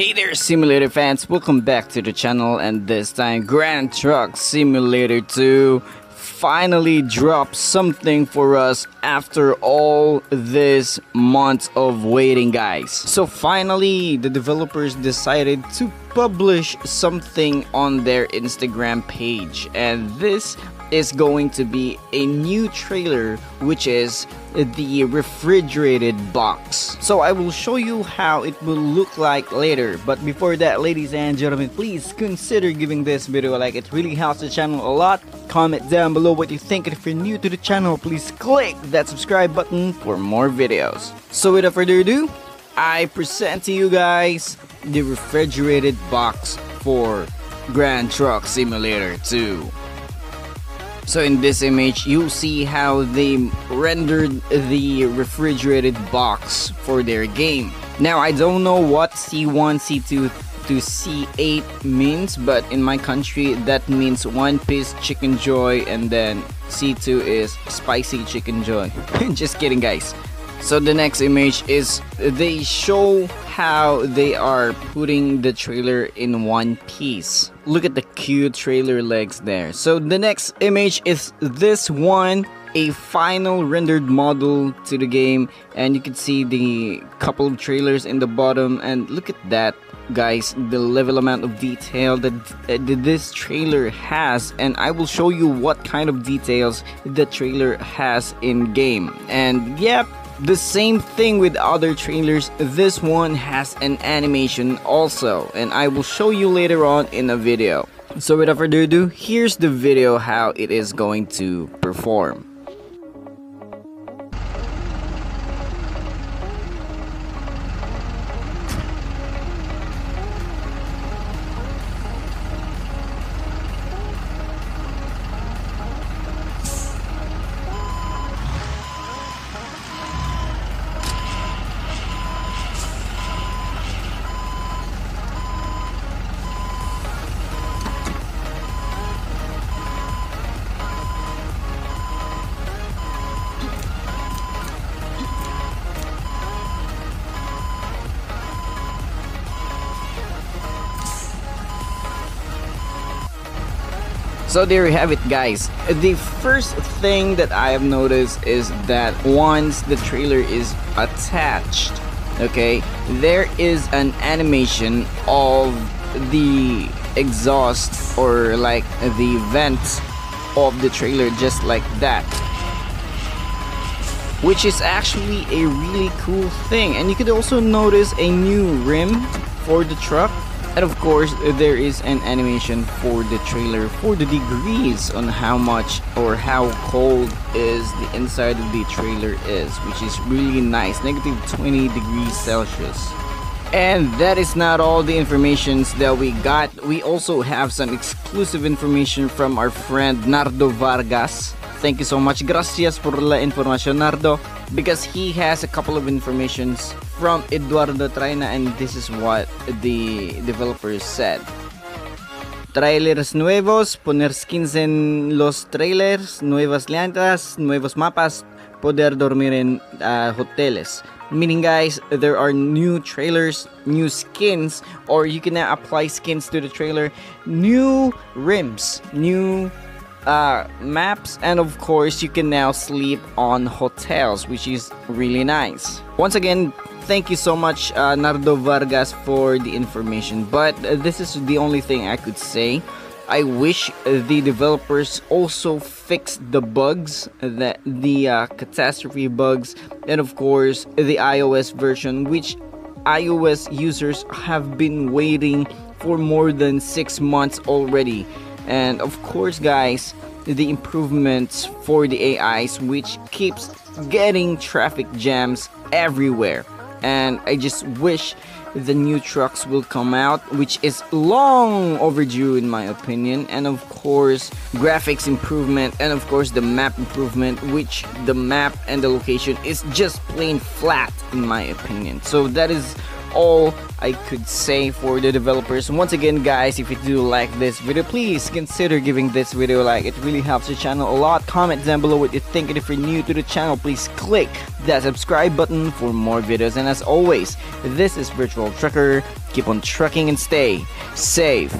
there simulator fans. Welcome back to the channel and this time Grand Truck Simulator 2 finally dropped something for us after all this months of waiting guys. So finally the developers decided to publish something on their Instagram page and this is going to be a new trailer which is the refrigerated box. So i will show you how it will look like later. But before that ladies and gentlemen please consider giving this video a like. It really helps the channel a lot. Comment down below what you think. And if you're new to the channel please click that subscribe button for more videos. So without further ado i present to you guys the refrigerated box for grand truck simulator 2 so in this image, you see how they rendered the refrigerated box for their game. Now I don't know what C1, C2 to C8 means, but in my country that means one piece chicken joy and then C2 is spicy chicken joy. Just kidding guys. So the next image is they show how they are putting the trailer in one piece. Look at the cute trailer legs there. So the next image is this one a final rendered model to the game and you can see the couple of trailers in the bottom and look at that guys the level amount of detail that, that this trailer has and I will show you what kind of details the trailer has in game and yep the same thing with other trailers, this one has an animation also, and I will show you later on in a video. So without further ado, here's the video how it is going to perform. So there you have it guys. The first thing that I have noticed is that once the trailer is attached, okay, there is an animation of the exhaust or like the vents of the trailer just like that which is actually a really cool thing and you could also notice a new rim for the truck and of course, there is an animation for the trailer for the degrees on how much or how cold is the inside of the trailer is, which is really nice, negative 20 degrees Celsius. And that is not all the informations that we got. We also have some exclusive information from our friend Nardo Vargas. Thank you so much. Gracias por la información, Nardo. Because he has a couple of informations from Eduardo Traina and this is what the developers said. Trailers nuevos, poner skins en los trailers, nuevas llantas, nuevos mapas, poder dormir en uh, hoteles. Meaning guys, there are new trailers, new skins, or you can apply skins to the trailer, new rims, new uh, maps and of course you can now sleep on hotels which is really nice. Once again thank you so much uh, nardo vargas for the information but uh, this is the only thing i could say. I wish the developers also fixed the bugs that the uh, catastrophe bugs and of course the ios version which ios users have been waiting for more than six months already and of course guys the improvements for the AIs which keeps getting traffic jams everywhere. And I just wish the new trucks will come out which is long overdue in my opinion. And of course graphics improvement and of course the map improvement which the map and the location is just plain flat in my opinion. So that is all I could say for the developers. Once again, guys, if you do like this video, please consider giving this video a like. It really helps the channel a lot. Comment down below what you think, and if you're new to the channel, please click that subscribe button for more videos. And as always, this is Virtual Trucker. Keep on trucking and stay safe.